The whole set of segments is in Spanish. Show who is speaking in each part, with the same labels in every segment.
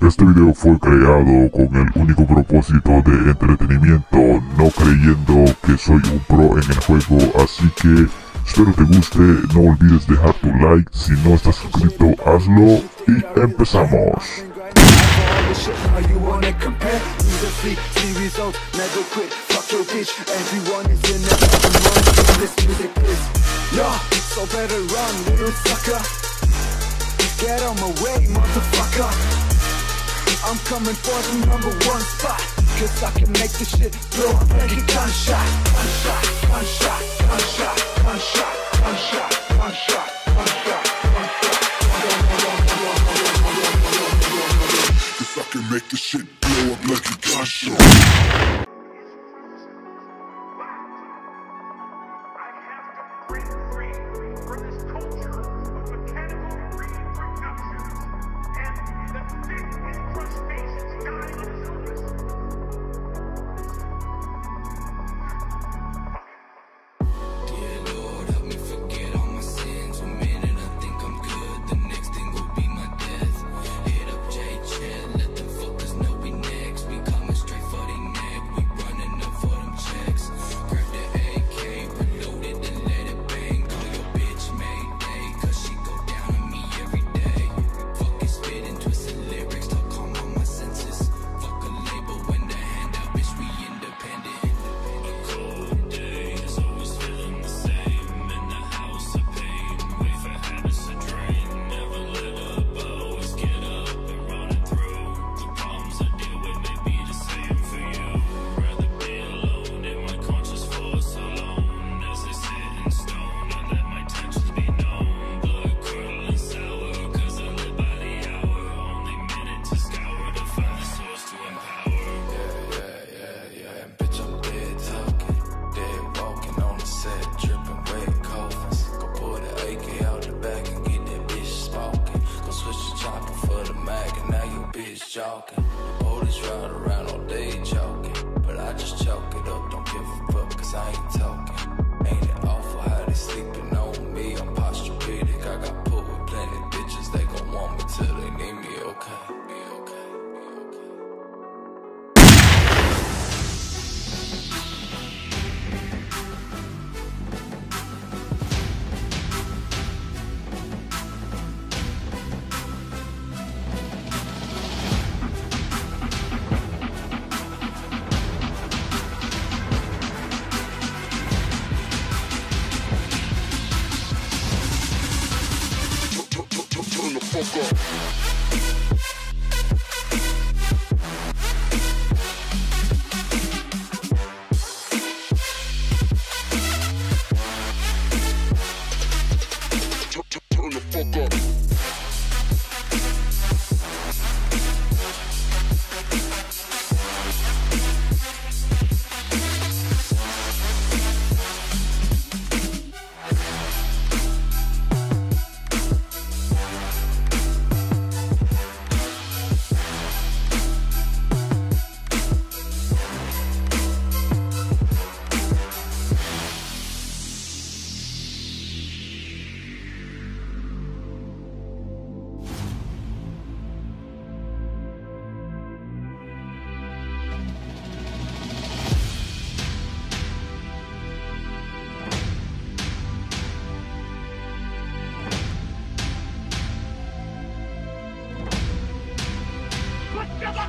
Speaker 1: Este video fue creado con el único propósito de entretenimiento, no creyendo que soy un pro en el juego, así que espero te guste, no olvides dejar tu like, si no estás suscrito hazlo y empezamos.
Speaker 2: I'm coming for the number one spot. Cause I can make this shit blow like a Gunshot, gunshot, Coco.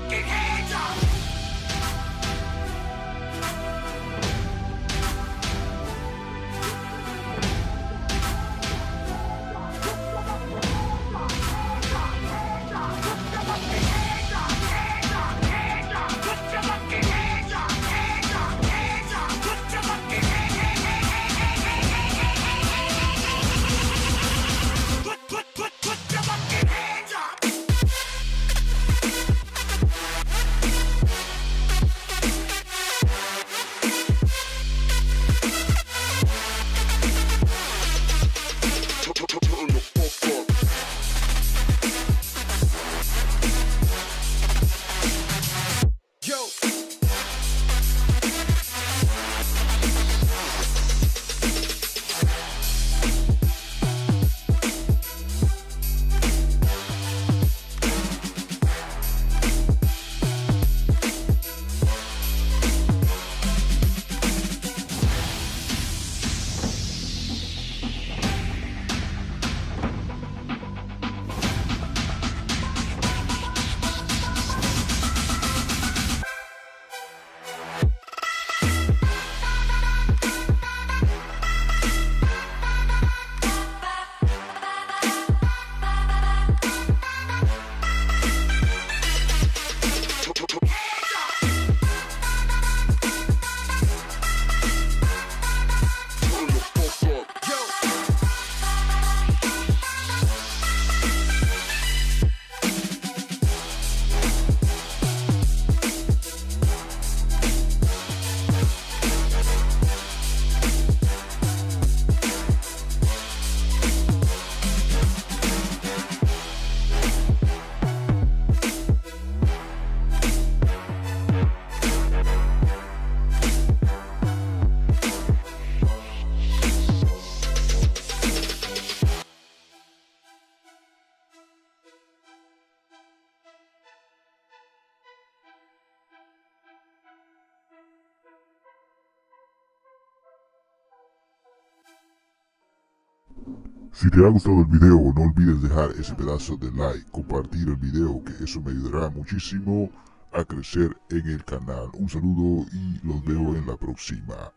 Speaker 2: Fucking hands up!
Speaker 1: Si te ha gustado el video, no olvides dejar ese pedazo de like, compartir el video, que eso me ayudará muchísimo a crecer en el canal. Un saludo y los veo en la próxima.